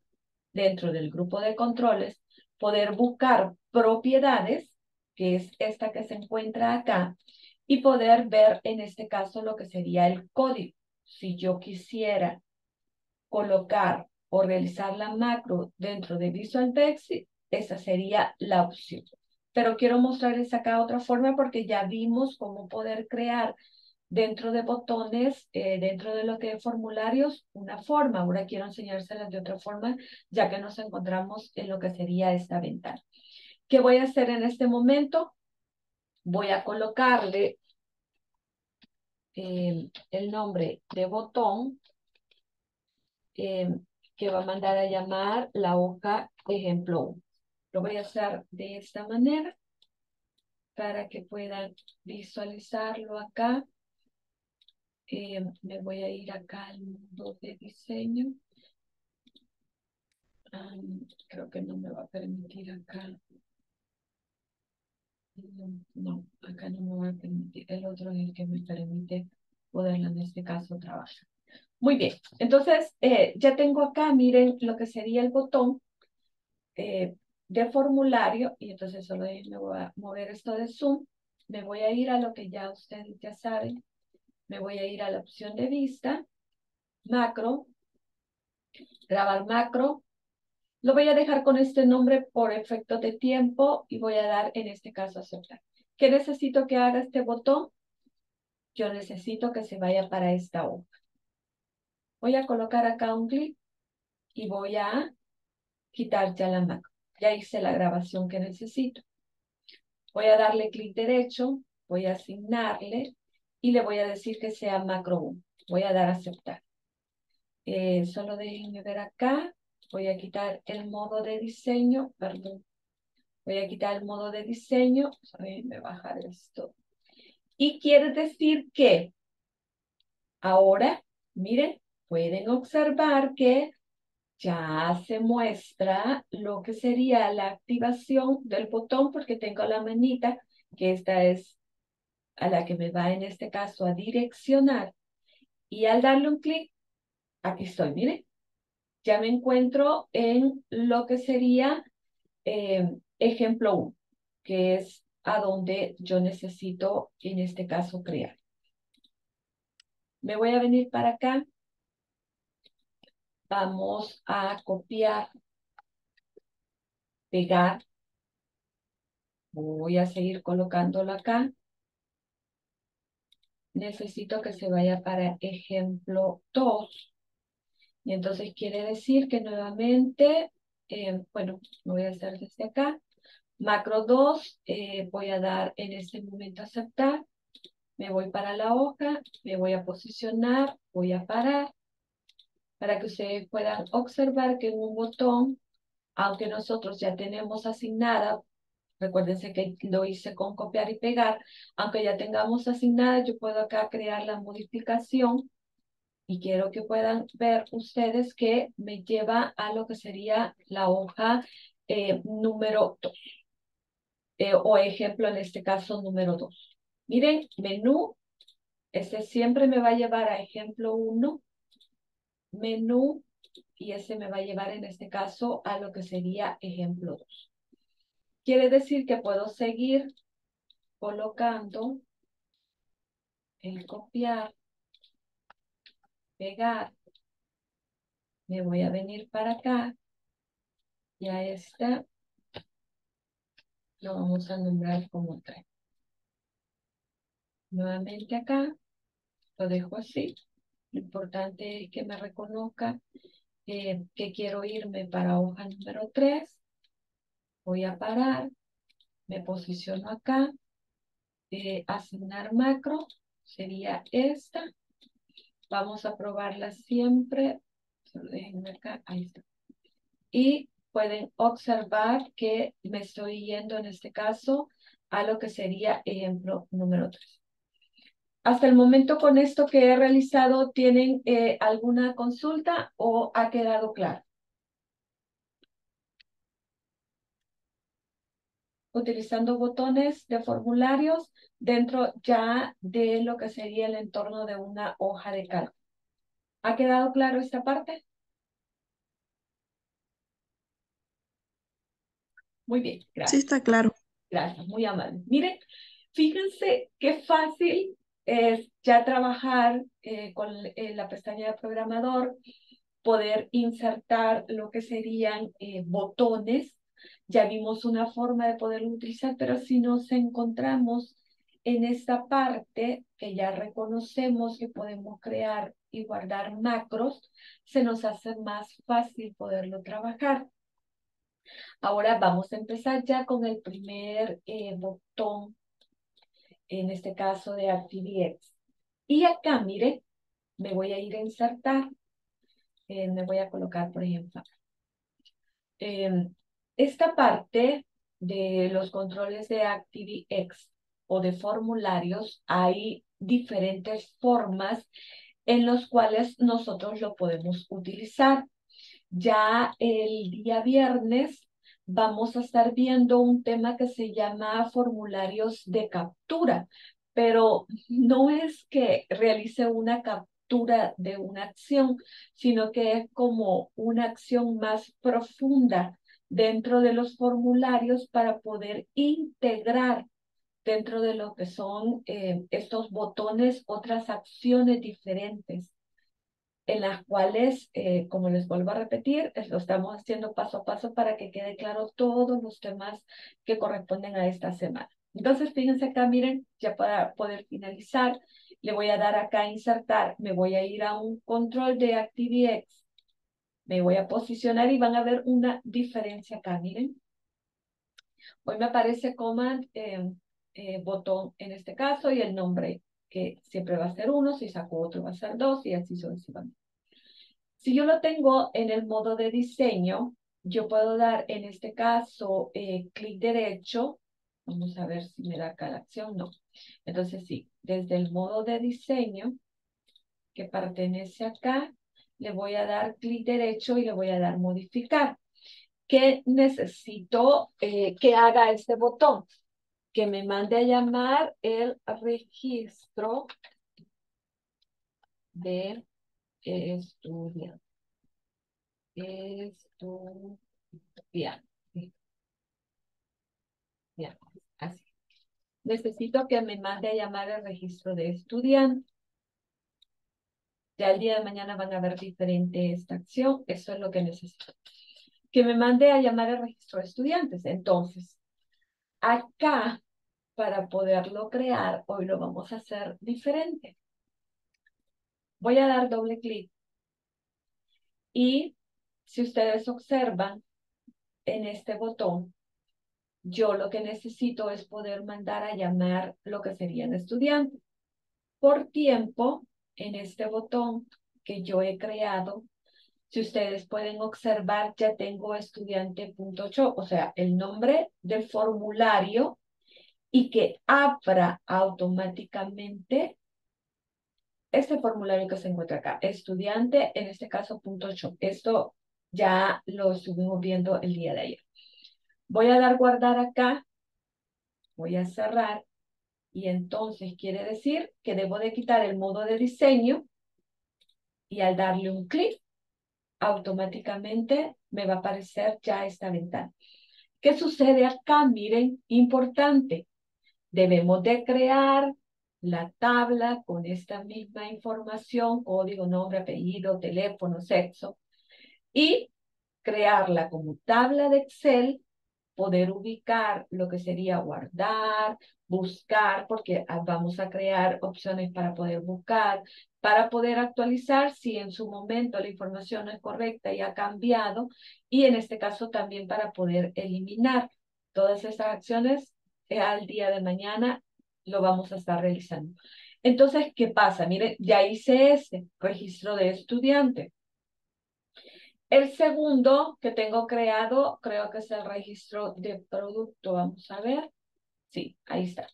dentro del grupo de controles, poder buscar propiedades, que es esta que se encuentra acá, y poder ver en este caso lo que sería el código. Si yo quisiera colocar o realizar la macro dentro de Visual Basic, esa sería la opción. Pero quiero mostrarles acá otra forma porque ya vimos cómo poder crear dentro de botones, eh, dentro de lo que es formularios, una forma. Ahora quiero enseñárselas de otra forma, ya que nos encontramos en lo que sería esta ventana. ¿Qué voy a hacer en este momento? Voy a colocarle eh, el nombre de botón eh, que va a mandar a llamar la hoja ejemplo 1. Lo voy a hacer de esta manera para que puedan visualizarlo acá. Eh, me voy a ir acá al mundo de diseño. creo que no me va a permitir acá. No, acá no me va a permitir. El otro es el que me permite poderlo en este caso trabajar. Muy bien, entonces eh, ya tengo acá, miren lo que sería el botón eh, de formulario y entonces solo me voy a mover esto de Zoom. Me voy a ir a lo que ya ustedes ya saben, me voy a ir a la opción de vista, macro, grabar macro. Lo voy a dejar con este nombre por efecto de tiempo y voy a dar en este caso aceptar. ¿Qué necesito que haga este botón? Yo necesito que se vaya para esta hoja. Voy a colocar acá un clic y voy a quitar ya la macro. Ya hice la grabación que necesito. Voy a darle clic derecho, voy a asignarle y le voy a decir que sea macro 1. Voy a dar aceptar. Eh, solo déjenme ver acá. Voy a quitar el modo de diseño, perdón. Voy a quitar el modo de diseño. Déjenme bajar esto. Y quiere decir que ahora, miren, pueden observar que ya se muestra lo que sería la activación del botón porque tengo la manita, que esta es a la que me va en este caso a direccionar. Y al darle un clic, aquí estoy, mire, ya me encuentro en lo que sería eh, ejemplo 1, que es a donde yo necesito en este caso crear. Me voy a venir para acá. Vamos a copiar, pegar. Voy a seguir colocándolo acá necesito que se vaya para ejemplo 2. Y entonces quiere decir que nuevamente, eh, bueno, lo voy a hacer desde acá. Macro 2, eh, voy a dar en este momento aceptar. Me voy para la hoja, me voy a posicionar, voy a parar. Para que ustedes puedan observar que en un botón, aunque nosotros ya tenemos asignada Recuérdense que lo hice con copiar y pegar. Aunque ya tengamos asignada, yo puedo acá crear la modificación Y quiero que puedan ver ustedes que me lleva a lo que sería la hoja eh, número 2. Eh, o ejemplo, en este caso, número 2. Miren, menú, este siempre me va a llevar a ejemplo 1, menú, y ese me va a llevar en este caso a lo que sería ejemplo 2. Quiere decir que puedo seguir colocando el copiar, pegar. Me voy a venir para acá. Ya está. Lo vamos a nombrar como 3. Nuevamente acá. Lo dejo así. Lo importante es que me reconozca eh, que quiero irme para hoja número 3. Voy a parar. Me posiciono acá. Eh, asignar macro sería esta. Vamos a probarla siempre. Ahí está. Y pueden observar que me estoy yendo en este caso a lo que sería ejemplo número 3. Hasta el momento con esto que he realizado, ¿tienen eh, alguna consulta o ha quedado claro? Utilizando botones de formularios dentro ya de lo que sería el entorno de una hoja de cálculo. ¿Ha quedado claro esta parte? Muy bien, gracias. Sí, está claro. Gracias, muy amable. Miren, fíjense qué fácil es ya trabajar eh, con eh, la pestaña de programador, poder insertar lo que serían eh, botones. Ya vimos una forma de poderlo utilizar, pero si nos encontramos en esta parte que ya reconocemos que podemos crear y guardar macros, se nos hace más fácil poderlo trabajar. Ahora vamos a empezar ya con el primer eh, botón, en este caso de ActiveX. Y acá, mire, me voy a ir a insertar. Eh, me voy a colocar, por ejemplo, em, esta parte de los controles de ActiveX o de formularios, hay diferentes formas en los cuales nosotros lo podemos utilizar. Ya el día viernes vamos a estar viendo un tema que se llama formularios de captura, pero no es que realice una captura de una acción, sino que es como una acción más profunda dentro de los formularios para poder integrar dentro de lo que son eh, estos botones otras acciones diferentes en las cuales, eh, como les vuelvo a repetir, lo estamos haciendo paso a paso para que quede claro todos los temas que corresponden a esta semana. Entonces, fíjense acá, miren, ya para poder finalizar, le voy a dar acá insertar, me voy a ir a un control de ActiveX, me voy a posicionar y van a ver una diferencia acá, miren. Hoy me aparece Command eh, eh, botón en este caso y el nombre que siempre va a ser uno, si saco otro va a ser dos y así sucesivamente. Si yo lo tengo en el modo de diseño, yo puedo dar en este caso eh, clic derecho. Vamos a ver si me da acá la acción. No. Entonces sí, desde el modo de diseño que pertenece acá, le voy a dar clic derecho y le voy a dar modificar. ¿Qué necesito eh, que haga este botón? que me mande a llamar el registro de estudiante. Estudiante. Bien, así. Necesito que me mande a llamar el registro de estudiante. Ya el día de mañana van a ver diferente esta acción. Eso es lo que necesito. Que me mande a llamar el registro de estudiantes. Entonces, acá para poderlo crear, hoy lo vamos a hacer diferente. Voy a dar doble clic. Y si ustedes observan en este botón, yo lo que necesito es poder mandar a llamar lo que serían estudiantes. Por tiempo, en este botón que yo he creado, si ustedes pueden observar, ya tengo estudiante.8, o sea, el nombre del formulario y que abra automáticamente este formulario que se encuentra acá, estudiante, en este caso punto 8. Esto ya lo estuvimos viendo el día de ayer. Voy a dar guardar acá, voy a cerrar y entonces quiere decir que debo de quitar el modo de diseño y al darle un clic, automáticamente me va a aparecer ya esta ventana. ¿Qué sucede acá? Miren, importante. Debemos de crear la tabla con esta misma información, código, nombre, apellido, teléfono, sexo, y crearla como tabla de Excel, poder ubicar lo que sería guardar, buscar, porque vamos a crear opciones para poder buscar, para poder actualizar si en su momento la información no es correcta y ha cambiado, y en este caso también para poder eliminar todas estas acciones eh, al día de mañana lo vamos a estar realizando. Entonces, ¿qué pasa? Mire, ya hice este registro de estudiante. El segundo que tengo creado, creo que es el registro de producto. Vamos a ver. Sí, ahí está.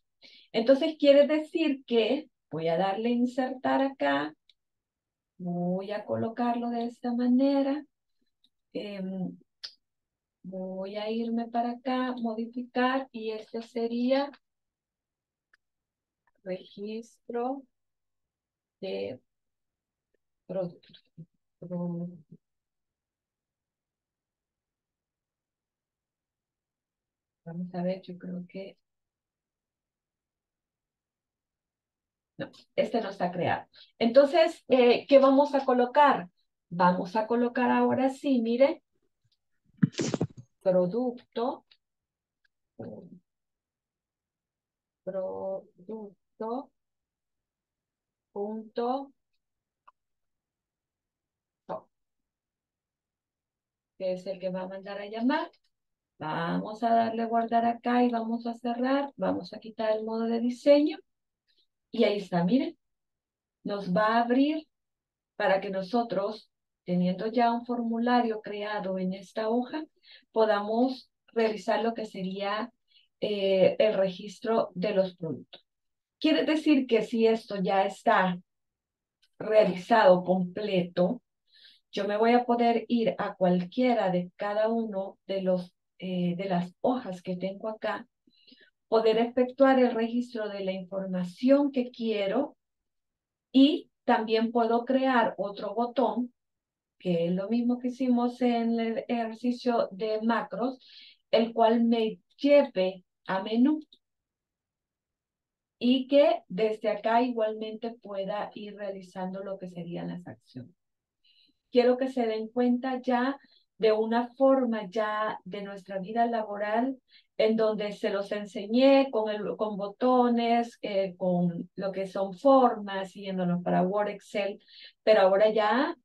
Entonces quiere decir que voy a darle insertar acá. Voy a colocarlo de esta manera. Em, voy a irme para acá, modificar, y este sería registro de producto. Vamos a ver, yo creo que... No, este no está creado. Entonces, eh, ¿qué vamos a colocar? Vamos a colocar ahora sí, mire, producto, producto, punto que es el que va a mandar a llamar. Vamos a darle guardar acá y vamos a cerrar. Vamos a quitar el modo de diseño. Y ahí está, miren. Nos va a abrir para que nosotros, teniendo ya un formulario creado en esta hoja, podamos realizar lo que sería eh, el registro de los productos. Quiere decir que si esto ya está realizado completo, yo me voy a poder ir a cualquiera de cada uno de los eh, de las hojas que tengo acá, poder efectuar el registro de la información que quiero y también puedo crear otro botón, que es lo mismo que hicimos en el ejercicio de macros, el cual me lleve a menú y que desde acá igualmente pueda ir realizando lo que serían las acciones. Quiero que se den cuenta ya de una forma ya de nuestra vida laboral en donde se los enseñé con, el, con botones, eh, con lo que son formas, yéndonos para Word, Excel, pero ahora ya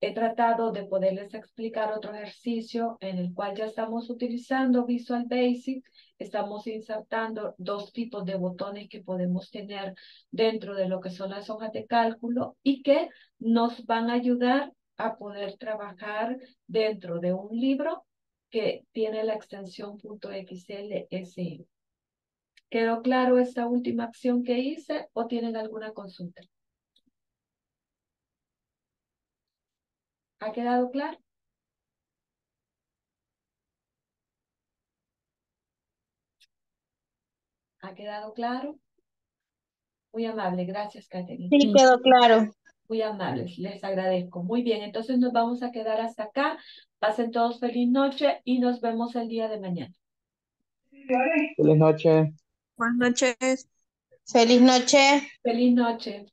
he tratado de poderles explicar otro ejercicio en el cual ya estamos utilizando Visual Basic, estamos insertando dos tipos de botones que podemos tener dentro de lo que son las hojas de cálculo y que nos van a ayudar a poder trabajar dentro de un libro que tiene la extensión .xlsm. ¿Quedó claro esta última acción que hice o tienen alguna consulta? ¿Ha quedado claro? ¿Ha quedado claro? Muy amable, gracias, Catherine. Sí, quedó claro. Muy amables, les agradezco. Muy bien, entonces nos vamos a quedar hasta acá. Pasen todos feliz noche y nos vemos el día de mañana. Feliz noche. Buenas noches. Feliz noche. Feliz noche.